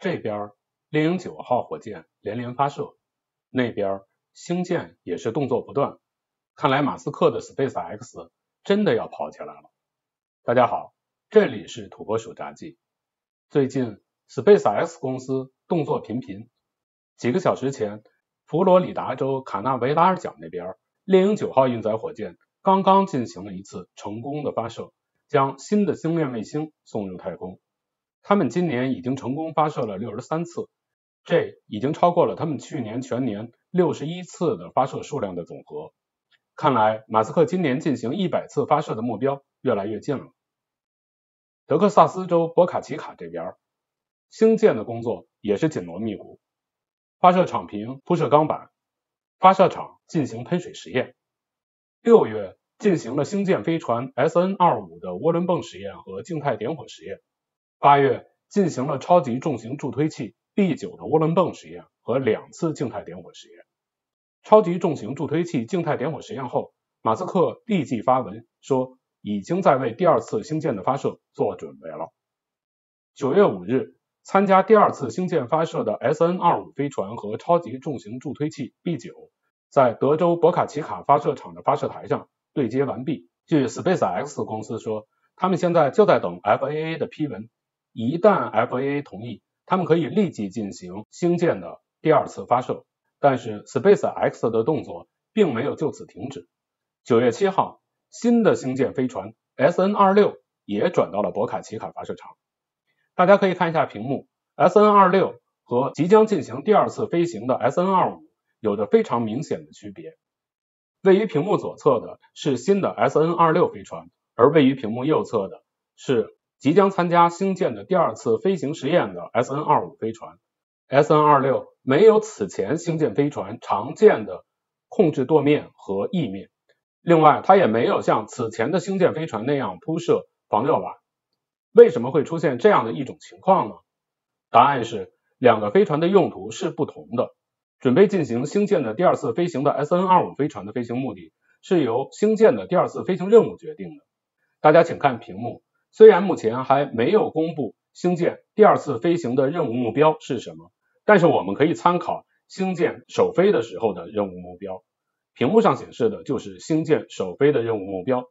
这边猎鹰九号火箭连连发射，那边星舰也是动作不断。看来马斯克的 SpaceX 真的要跑起来了。大家好，这里是土拨鼠杂技。最近 SpaceX 公司动作频频。几个小时前，佛罗里达州卡纳维拉尔角那边猎鹰九号运载火箭刚刚进行了一次成功的发射，将新的星链卫星送入太空。他们今年已经成功发射了六十三次，这已经超过了他们去年全年六十一次的发射数量的总和。看来马斯克今年进行一百次发射的目标越来越近了。德克萨斯州博卡奇卡这边，星舰的工作也是紧锣密鼓，发射场坪铺设钢板，发射场进行喷水实验。六月进行了星舰飞船 SN 二五的涡轮泵实验和静态点火实验。八月进行了超级重型助推器 B 九的涡轮泵实验和两次静态点火实验。超级重型助推器静态点火实验后，马斯克立即发文说，已经在为第二次星舰的发射做准备了。九月五日，参加第二次星舰发射的 SN 二五飞船和超级重型助推器 B 九，在德州博卡奇卡发射场的发射台上对接完毕。据 SpaceX 公司说，他们现在就在等 FAA 的批文。一旦 FAA 同意，他们可以立即进行星舰的第二次发射。但是 SpaceX 的动作并没有就此停止。九月七号，新的星舰飞船 SN 二六也转到了博卡奇卡发射场。大家可以看一下屏幕，SN 二六和即将进行第二次飞行的 SN 二五有着非常明显的区别。位于屏幕左侧的是新的 SN 二六飞船，而位于屏幕右侧的是。即将参加星舰的第二次飞行实验的 SN 二五飞船，SN 二六没有此前星舰飞船常见的控制舵面和翼面，另外它也没有像此前的星舰飞船那样铺设防热瓦。为什么会出现这样的一种情况呢？答案是两个飞船的用途是不同的。准备进行星舰的第二次飞行的 SN 二五飞船的飞行目的是由星舰的第二次飞行任务决定的。大家请看屏幕。虽然目前还没有公布星舰第二次飞行的任务目标是什么，但是我们可以参考星舰首飞的时候的任务目标。屏幕上显示的就是星舰首飞的任务目标，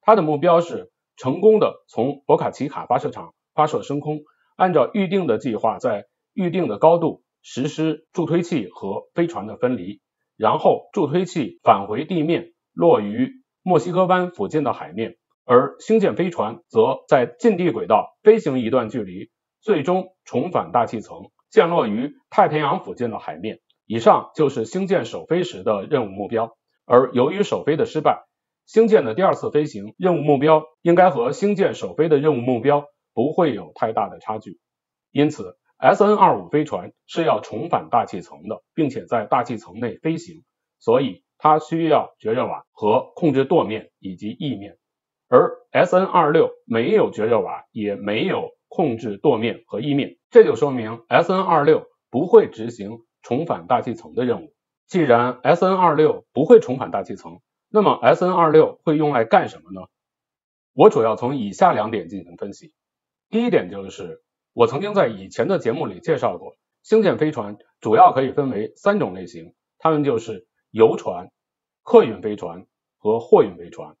它的目标是成功的从博卡奇卡发射场发射升空，按照预定的计划在预定的高度实施助推器和飞船的分离，然后助推器返回地面，落于墨西哥湾附近的海面。而星舰飞船则在近地轨道飞行一段距离，最终重返大气层，降落于太平洋附近的海面。以上就是星舰首飞时的任务目标。而由于首飞的失败，星舰的第二次飞行任务目标应该和星舰首飞的任务目标不会有太大的差距。因此，SN 二五飞船是要重返大气层的，并且在大气层内飞行，所以它需要绝热瓦和控制舵面以及翼面。而 SN 二六没有绝热瓦，也没有控制舵面和翼面，这就说明 SN 二六不会执行重返大气层的任务。既然 SN 二六不会重返大气层，那么 SN 二六会用来干什么呢？我主要从以下两点进行分析。第一点就是，我曾经在以前的节目里介绍过，星舰飞船主要可以分为三种类型，它们就是游船、客运飞船和货运飞船。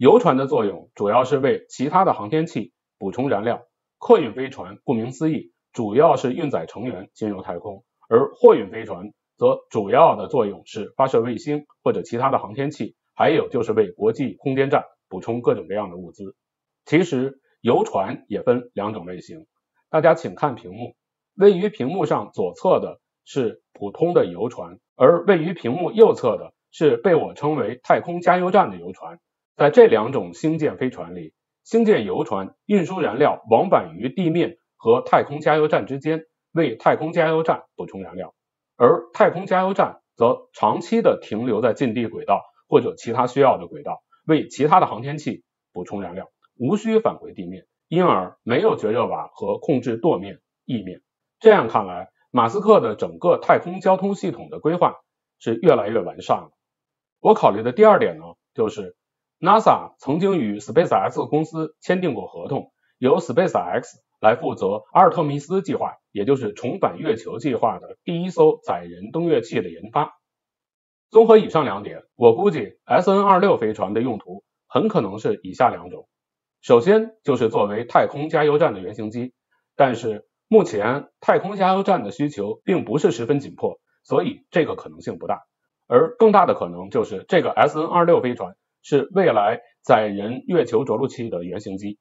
游船的作用主要是为其他的航天器补充燃料，客运飞船顾名思义，主要是运载成员进入太空，而货运飞船则主要的作用是发射卫星或者其他的航天器，还有就是为国际空间站补充各种各样的物资。其实游船也分两种类型，大家请看屏幕，位于屏幕上左侧的是普通的游船，而位于屏幕右侧的是被我称为太空加油站的游船。在这两种星舰飞船里，星舰游船运输燃料往返于地面和太空加油站之间，为太空加油站补充燃料；而太空加油站则长期的停留在近地轨道或者其他需要的轨道，为其他的航天器补充燃料，无需返回地面，因而没有绝热瓦和控制舵面、翼面。这样看来，马斯克的整个太空交通系统的规划是越来越完善了。我考虑的第二点呢，就是。NASA 曾经与 SpaceX 公司签订过合同，由 SpaceX 来负责阿尔特弥斯计划也就是重返月球计划的第一艘载人登月器的研发。综合以上两点，我估计 SN26 飞船的用途很可能是以下两种：首先就是作为太空加油站的原型机，但是目前太空加油站的需求并不是十分紧迫，所以这个可能性不大。而更大的可能就是这个 SN26 飞船是未来载人月球着陆器的原型机，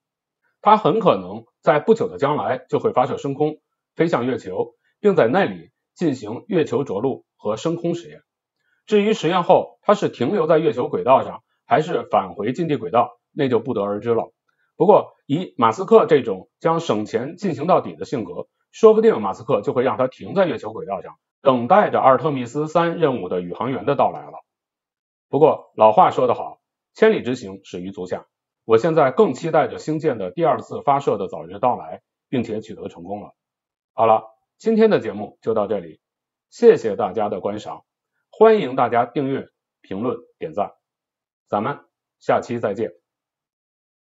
它很可能在不久的将来就会发射升空，飞向月球，并在那里进行月球着陆和升空实验。至于实验后它是停留在月球轨道上，还是返回近地轨道，那就不得而知了。不过以马斯克这种将省钱进行到底的性格，说不定马斯克就会让它停在月球轨道上，等待着阿尔特密斯三任务的宇航员的到来了。不过老话说得好，千里之行始于足下。我现在更期待着星舰的第二次发射的早日到来，并且取得成功了。好了，今天的节目就到这里，谢谢大家的观赏。欢迎大家订阅、评论、点赞，咱们下期再见。